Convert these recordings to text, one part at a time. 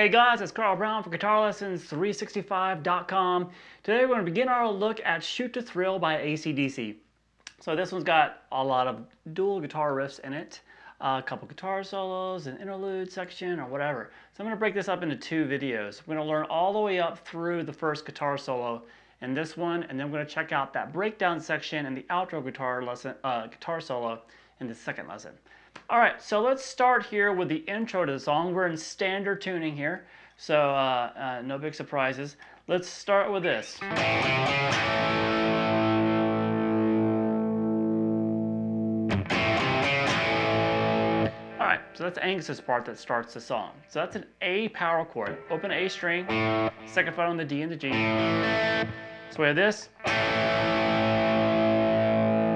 Hey guys, it's Carl Brown for GuitarLessons365.com. Today we're going to begin our look at Shoot to Thrill by ACDC. So this one's got a lot of dual guitar riffs in it, a couple guitar solos, an interlude section, or whatever. So I'm going to break this up into two videos. We're going to learn all the way up through the first guitar solo in this one, and then we're going to check out that breakdown section and the outro guitar lesson, uh, guitar solo in the second lesson. All right, so let's start here with the intro to the song. We're in standard tuning here, so uh, uh, no big surprises. Let's start with this. All right, so that's Angus's part that starts the song. So that's an A power chord. Open A string, second fret on the D and the G. Have this.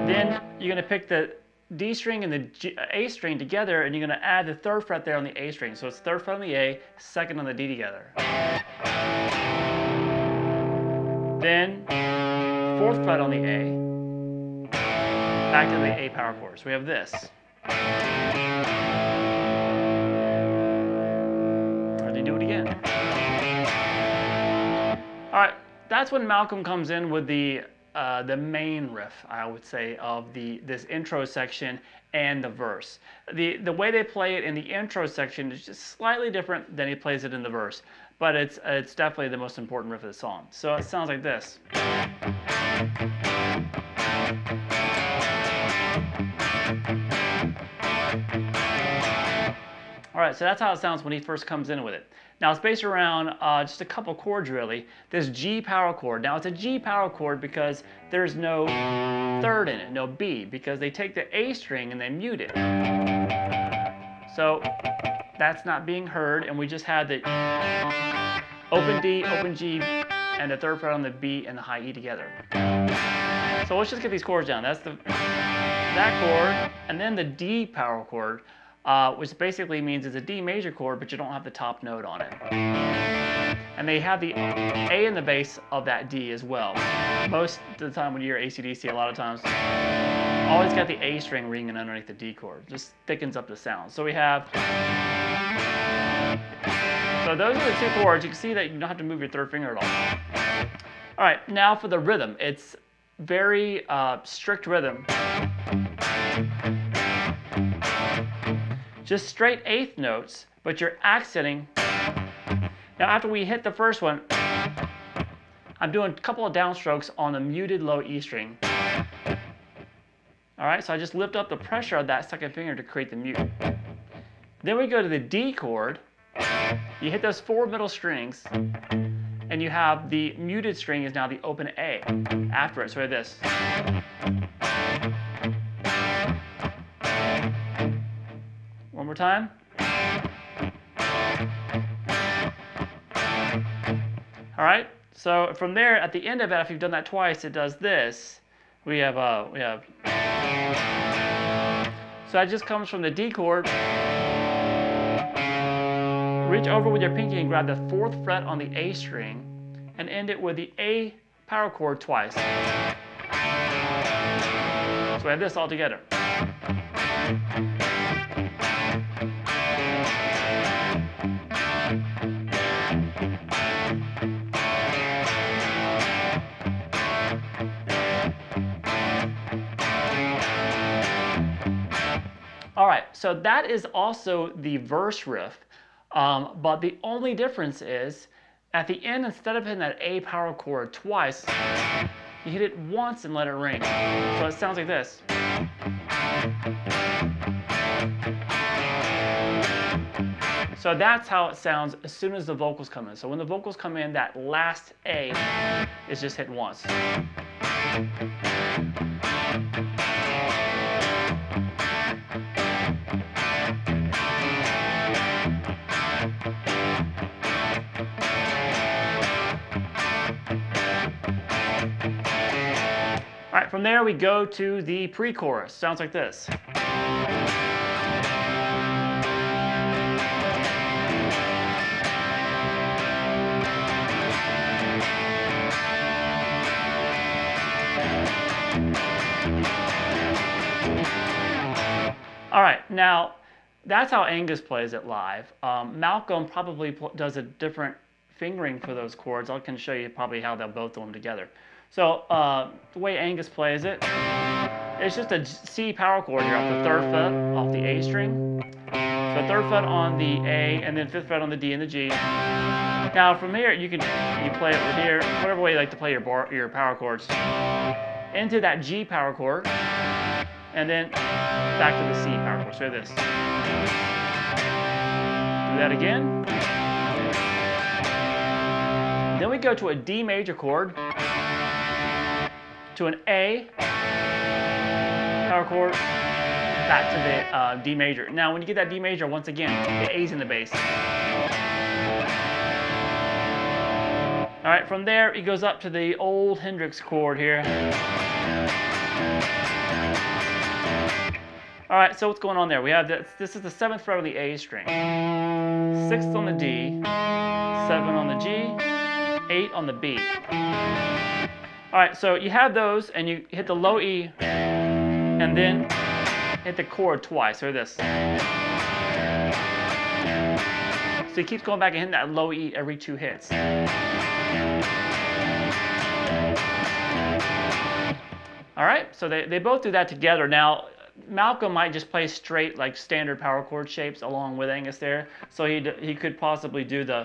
Then you're gonna pick the D string and the G, A string together, and you're going to add the third fret there on the A string. So it's third fret on the A, second on the D together. Then fourth fret on the A, back to the A power chord. So we have this. That's when Malcolm comes in with the uh, the main riff, I would say, of the this intro section and the verse. The the way they play it in the intro section is just slightly different than he plays it in the verse, but it's it's definitely the most important riff of the song. So it sounds like this. All right, so that's how it sounds when he first comes in with it. Now it's based around uh, just a couple chords really. This G power chord. Now it's a G power chord because there's no third in it, no B, because they take the A string and they mute it. So that's not being heard, and we just had the open D, open G, and the third fret on the B and the high E together. So let's just get these chords down. That's the that chord, and then the D power chord uh, which basically means it's a D major chord, but you don't have the top note on it. And they have the A in the bass of that D as well. Most of the time when you hear ACDC, a lot of times, always got the A string ringing underneath the D chord. Just thickens up the sound. So we have, so those are the two chords. You can see that you don't have to move your third finger at all. All right, now for the rhythm. It's very uh, strict rhythm just straight eighth notes, but you're accenting. Now after we hit the first one, I'm doing a couple of downstrokes on the muted low E string. All right, so I just lift up the pressure of that second finger to create the mute. Then we go to the D chord. You hit those four middle strings, and you have the muted string is now the open A after it. So we have this. Time. All right, so from there, at the end of it, if you've done that twice, it does this. We have, uh, we have, so that just comes from the D chord. Reach over with your pinky and grab the fourth fret on the A string and end it with the A power chord twice. So we have this all together. All right, so that is also the verse riff, um, but the only difference is at the end, instead of hitting that A power chord twice, you hit it once and let it ring. So it sounds like this. So that's how it sounds as soon as the vocals come in. So when the vocals come in, that last A is just hit once. From there we go to the pre-chorus. Sounds like this. All right, now that's how Angus plays it live. Um, Malcolm probably does a different fingering for those chords. I can show you probably how they'll both do them together. So uh, the way Angus plays it, it's just a C power chord here off the third fret, off the A string. So third fret on the A, and then fifth fret on the D and the G. Now from here, you can you play it with here, whatever way you like to play your bar, your power chords, into that G power chord, and then back to the C power chord. So this. Do that again. Then we go to a D major chord, to an A power chord, back to the uh, D major. Now when you get that D major, once again, the A's in the bass. All right, from there, it goes up to the old Hendrix chord here. All right, so what's going on there? We have this, this is the seventh fret on the A string, sixth on the D, seven on the G, eight on the B. All right, so you have those and you hit the low E and then hit the chord twice, or this. So he keeps going back and hitting that low E every two hits. All right, so they, they both do that together. Now, Malcolm might just play straight like standard power chord shapes along with Angus there. So he he could possibly do the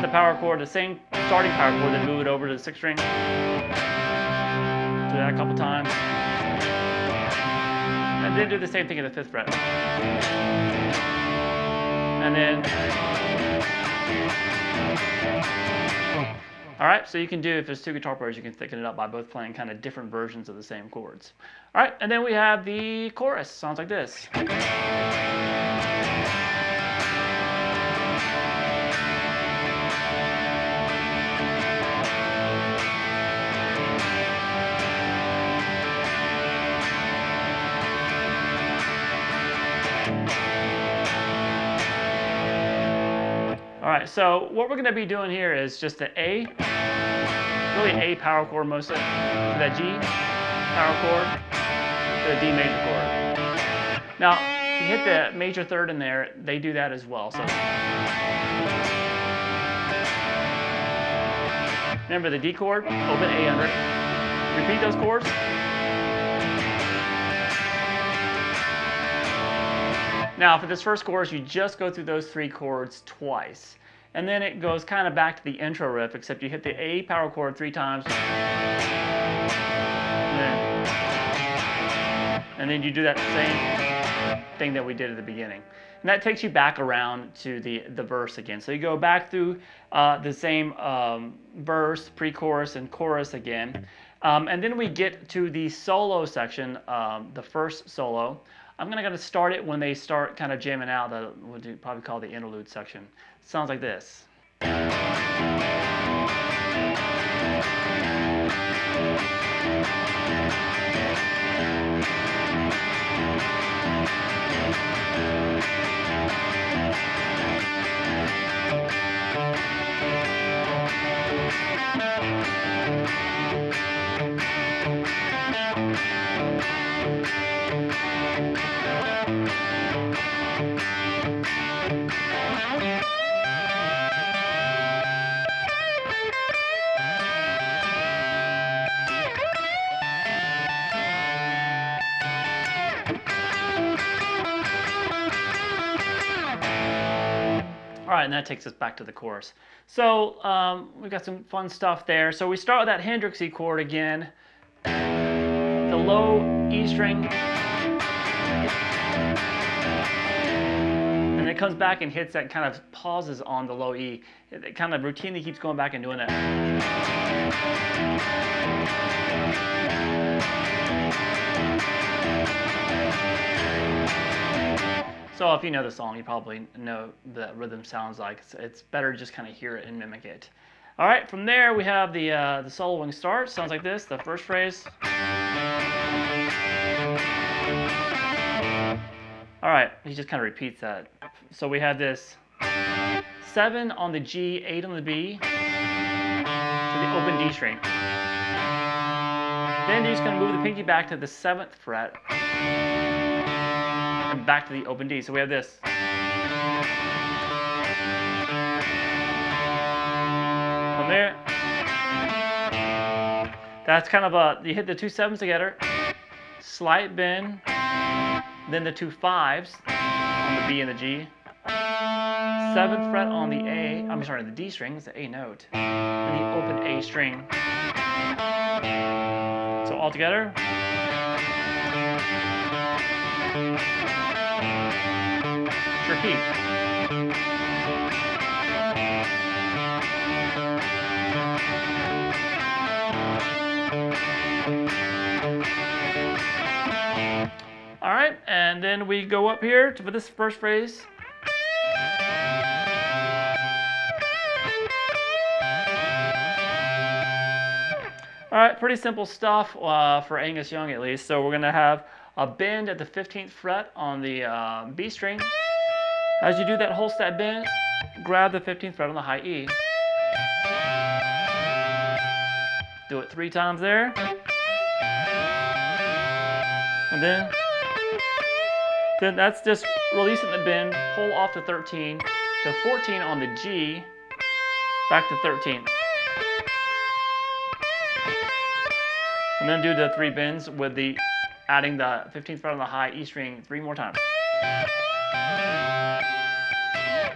the power chord, the same starting power chord, then move it over to the sixth string. Do that a couple times. And then do the same thing in the fifth fret. And then All right, so you can do, if there's two guitar players, you can thicken it up by both playing kind of different versions of the same chords. All right, and then we have the chorus. Sounds like this. All right, so what we're gonna be doing here is just the A, really A power chord mostly, to that G power chord, to the D major chord. Now, if you hit the major third in there, they do that as well. So remember the D chord, open A under it. Repeat those chords. Now for this first chorus, you just go through those three chords twice. And then it goes kind of back to the intro riff, except you hit the A power chord three times. And then, and then you do that same thing that we did at the beginning. And that takes you back around to the, the verse again. So you go back through uh, the same um, verse, pre-chorus, and chorus again. Um, and then we get to the solo section, um, the first solo. I'm gonna, gonna start it when they start kind of jamming out, the, what you probably call the interlude section. Sounds like this. Right, and that takes us back to the chorus. So um, we've got some fun stuff there. So we start with that Hendrix E chord again, the low E string, and it comes back and hits that kind of pauses on the low E. It, it kind of routinely keeps going back and doing that. So if you know the song, you probably know the rhythm sounds like. It's, it's better just kind of hear it and mimic it. All right, from there we have the, uh, the soloing start. Sounds like this, the first phrase. All right, he just kind of repeats that. So we have this seven on the G, eight on the B, to the open D string. Then you're just gonna move the pinky back to the seventh fret back to the open D. So we have this. From there, that's kind of a, you hit the two sevens together, slight bend, then the two fives on the B and the G, seventh fret on the A, I'm sorry, the D string, it's the A note, and the open A string. So all together. Repeat. All right, and then we go up here to, for this first phrase. All right, pretty simple stuff uh, for Angus Young at least. So we're gonna have a bend at the 15th fret on the uh, B string. As you do that whole step bend, grab the 15th fret on the high E. Do it three times there. And then, then that's just releasing the bend, pull off to 13 to 14 on the G, back to 13. And then do the three bends with the adding the 15th fret on the high E string three more times.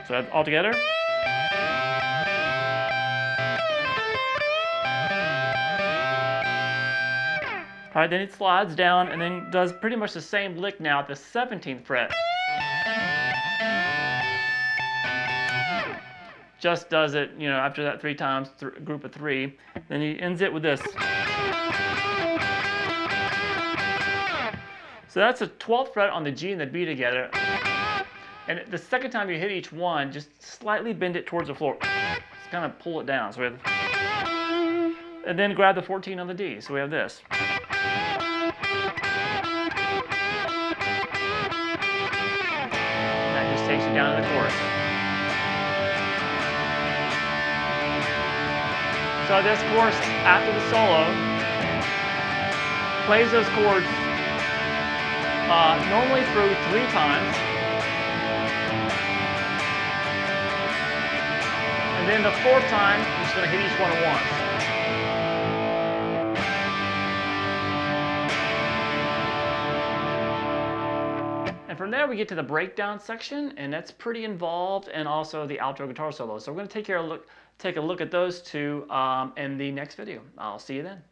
So that's all together. All right, then it slides down and then does pretty much the same lick now at the 17th fret. Just does it, you know, after that three times, th group of three. Then he ends it with this. So that's a 12th fret on the G and the B together. And the second time you hit each one, just slightly bend it towards the floor. Just kind of pull it down. So we have, and then grab the 14 on the D. So we have this. That just takes you down to the chorus. So this course, after the solo, plays those chords uh, normally through three times. And then the fourth time, you're just to hit each one once. And from there we get to the breakdown section and that's pretty involved and also the outro guitar solo. So we're going to take, care look, take a look at those two um, in the next video. I'll see you then.